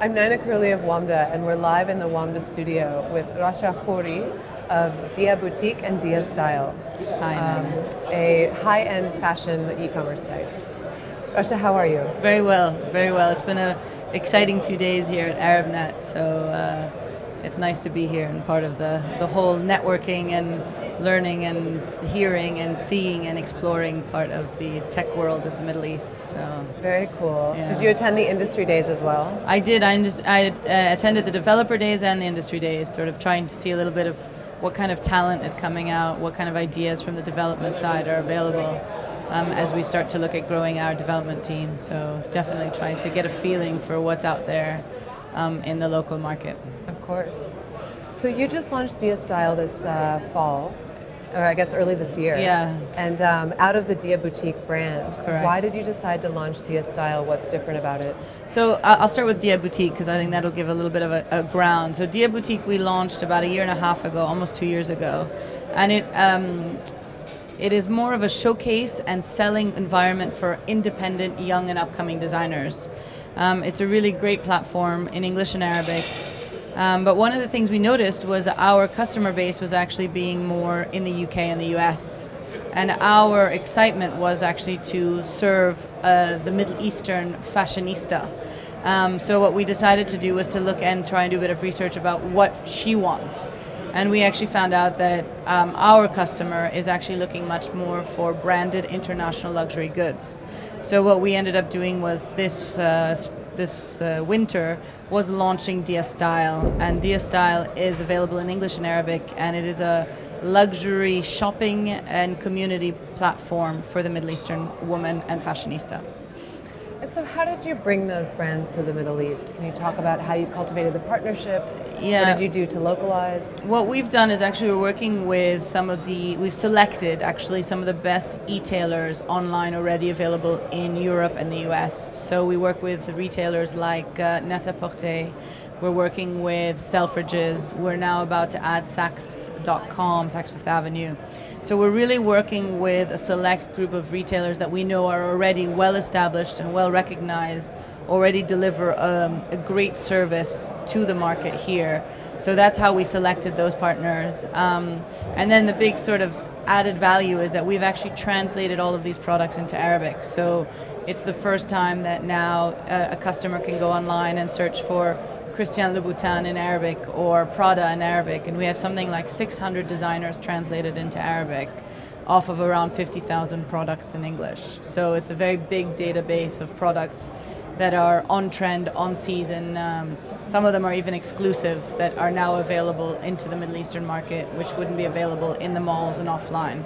I'm Nina Curley of WAMDA, and we're live in the WAMDA studio with Rasha Khouri of Dia Boutique and Dia Style, Hi, um, a high-end fashion e-commerce site. Rasha, how are you? Very well, very well. It's been a exciting few days here at ArabNet, so uh, it's nice to be here and part of the, the whole networking and learning and hearing and seeing and exploring part of the tech world of the Middle East. So Very cool. Yeah. Did you attend the industry days as well? I did. I, indus- I uh, attended the developer days and the industry days, sort of trying to see a little bit of what kind of talent is coming out, what kind of ideas from the development side are available um, as we start to look at growing our development team. So definitely trying to get a feeling for what's out there um, in the local market. Of course. So you just launched Dia Style this uh, fall, or I guess early this year. Yeah. And um, out of the Dia Boutique brand. Correct. Why did you decide to launch Dia Style? What's different about it? So uh, I'll start with Dia Boutique because I think that'll give a little bit of a, a ground. So Dia Boutique we launched about a year and a half ago, almost two years ago, and it um, it is more of a showcase and selling environment for independent, young and upcoming designers. Um, it's a really great platform in English and Arabic. Um, but one of the things we noticed was our customer base was actually being more in the UK and the US. And our excitement was actually to serve uh, the Middle Eastern fashionista. Um, so what we decided to do was to look and try and do a bit of research about what she wants. And we actually found out that um, our customer is actually looking much more for branded international luxury goods. So what we ended up doing was this uh, this uh, winter was launching Dia Style, and Dia Style is available in English and Arabic, and it is a luxury shopping and community platform for the Middle Eastern woman and fashionista. So, how did you bring those brands to the Middle East? Can you talk about how you cultivated the partnerships? Yeah. What did you do to localize? What we've done is actually we're working with some of the, we've selected actually some of the best e-tailers online already available in Europe and the US. So we work with retailers like uh, Net-a-Porter, we're working with Selfridges, we're now about to add Saks.com, Saks Fifth Avenue. So we're really working with a select group of retailers that we know are already well established and well recognized, already deliver um, a great service to the market here. So that's how we selected those partners. Um, and then the big sort of added value is that we've actually translated all of these products into Arabic. So it's the first time that now uh, a customer can go online and search for Christian Louboutin in Arabic or Prada in Arabic, and we have something like 600 designers translated into Arabic off of around 50,000 products in English. So it's a very big database of products that are on trend, on season. Um, some of them are even exclusives that are now available into the Middle Eastern market, which wouldn't be available in the malls and offline.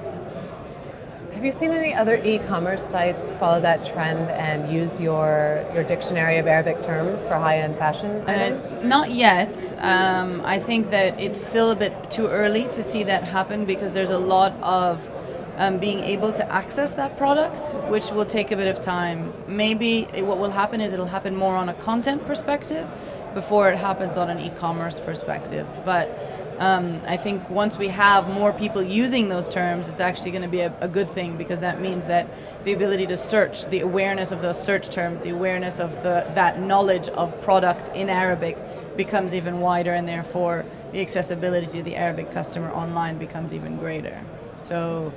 Have you seen any other e-commerce sites follow that trend and use your your dictionary of Arabic terms for high-end fashion items? Uh, not yet. Um, I think that it's still a bit too early to see that happen because there's a lot of um, being able to access that product, which will take a bit of time. Maybe it- what will happen is it'll happen more on a content perspective before it happens on an e-commerce perspective. But um, I think once we have more people using those terms, it's actually going to be a, a good thing because that means that the ability to search, the awareness of those search terms, the awareness of the that knowledge of product in Arabic becomes even wider, and therefore the accessibility to the Arabic customer online becomes even greater. So.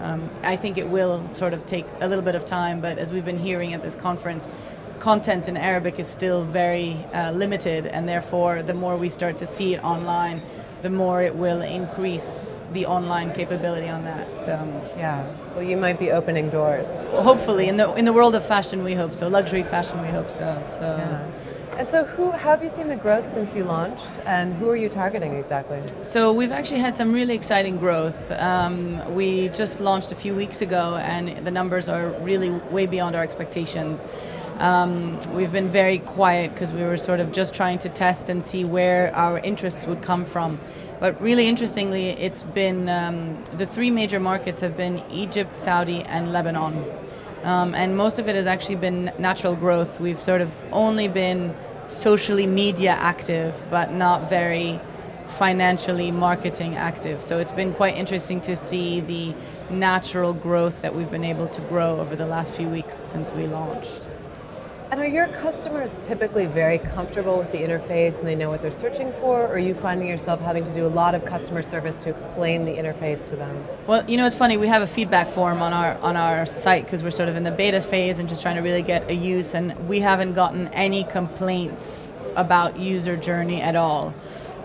Um, I think it will sort of take a little bit of time, but as we've been hearing at this conference, content in Arabic is still very uh, limited, and therefore, the more we start to see it online, the more it will increase the online capability on that. So, Yeah. Well, you might be opening doors. hopefully, in the in the world of fashion, we hope so. Luxury fashion, we hope so. So. Yeah. And so, who have you seen the growth since you launched, and who are you targeting exactly? So we've actually had some really exciting growth. Um, we just launched a few weeks ago, and the numbers are really way beyond our expectations. Um, we've been very quiet because we were sort of just trying to test and see where our interests would come from. But really interestingly, it's been um, the three major markets have been Egypt, Saudi, and Lebanon. Um, and most of it has actually been natural growth. We've sort of only been socially media active, but not very financially marketing active. So it's been quite interesting to see the natural growth that we've been able to grow over the last few weeks since we launched. And are your customers typically very comfortable with the interface and they know what they're searching for, or are you finding yourself having to do a lot of customer service to explain the interface to them? Well, you know, it's funny. We have a feedback form on our on our site because we're sort of in the beta phase and just trying to really get a use, and we haven't gotten any complaints about user journey at all.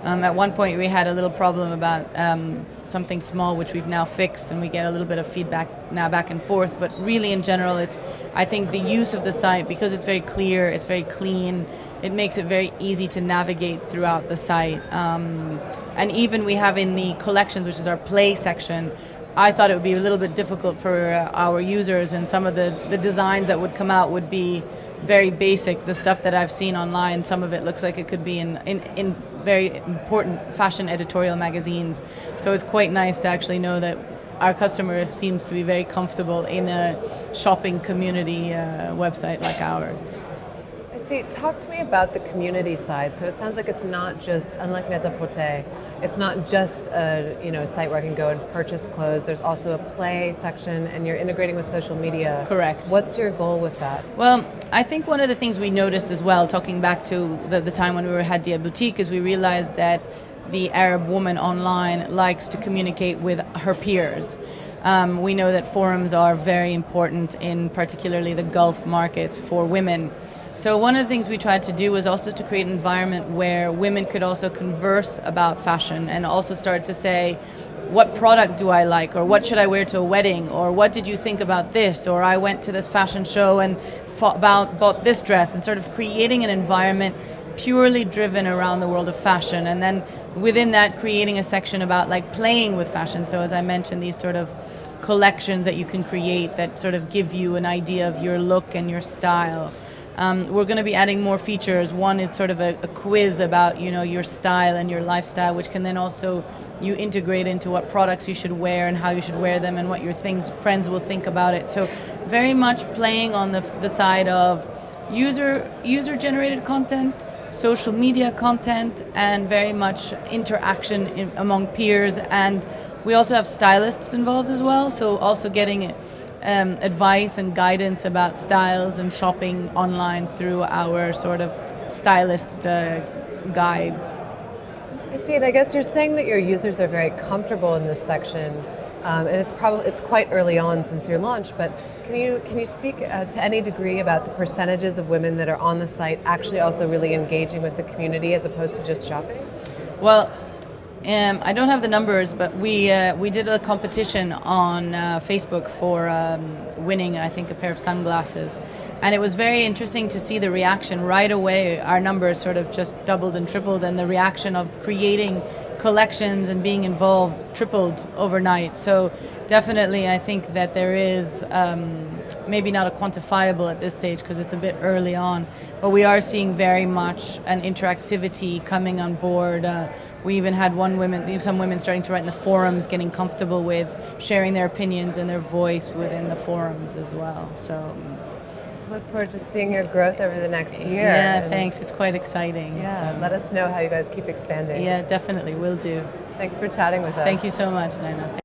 Um, at one point, we had a little problem about um, something small, which we've now fixed, and we get a little bit of feedback now back and forth. But really, in general, it's I think the use of the site because it's very clear, it's very clean. It makes it very easy to navigate throughout the site. Um, and even we have in the collections, which is our play section, I thought it would be a little bit difficult for uh, our users, and some of the, the designs that would come out would be very basic. The stuff that I've seen online, some of it looks like it could be in, in, in very important fashion editorial magazines. So it's quite nice to actually know that our customer seems to be very comfortable in a shopping community uh, website like ours. I see. Talk to me about the community side. So it sounds like it's not just, unlike Net-a-Porter, it's not just a you know site where I can go and purchase clothes. There's also a play section, and you're integrating with social media. Correct. What's your goal with that? Well, I think one of the things we noticed as well, talking back to the, the time when we were at Hadia Boutique, is we realized that the Arab woman online likes to communicate with her peers. Um, we know that forums are very important in particularly the Gulf markets for women. So one of the things we tried to do was also to create an environment where women could also converse about fashion and also start to say, what product do I like, or what should I wear to a wedding, or what did you think about this, or I went to this fashion show and about, bought this dress, and sort of creating an environment purely driven around the world of fashion, and then within that, creating a section about like playing with fashion. So as I mentioned, these sort of collections that you can create that sort of give you an idea of your look and your style. Um, we're going to be adding more features. One is sort of a, a, quiz about you know your style and your lifestyle, which can then also you integrate into what products you should wear and how you should wear them and what your things friends will think about it. So very much playing on the the side of user user generated content, social media content, and very much interaction in, among peers. And we also have stylists involved as well. So also getting it um, advice and guidance about styles and shopping online through our sort of stylist uh, guides. I see, and I guess you're saying that your users are very comfortable in this section, um, and it's probably it's quite early on since your launch. But can you can you speak uh, to any degree about the percentages of women that are on the site actually also really engaging with the community as opposed to just shopping? Well, um, I don't have the numbers, but we uh, we did a competition on uh, Facebook for um, winning, I think, a pair of sunglasses, and it was very interesting to see the reaction right away. Our numbers sort of just doubled and tripled, and the reaction of creating collections and being involved tripled overnight. So definitely, I think that there is um, maybe not a quantifiable at this stage because it's a bit early on, but we are seeing very much an interactivity coming on board. Uh, we even had one women, some women starting to write in the forums, getting comfortable with sharing their opinions and their voice within the forums as well. So. Look forward to seeing your growth over the next year. Yeah, thanks. It's quite exciting. Yeah, so. let us know how you guys keep expanding. Yeah, definitely. we'll do. Thanks for chatting with us. Thank you so much, Nina.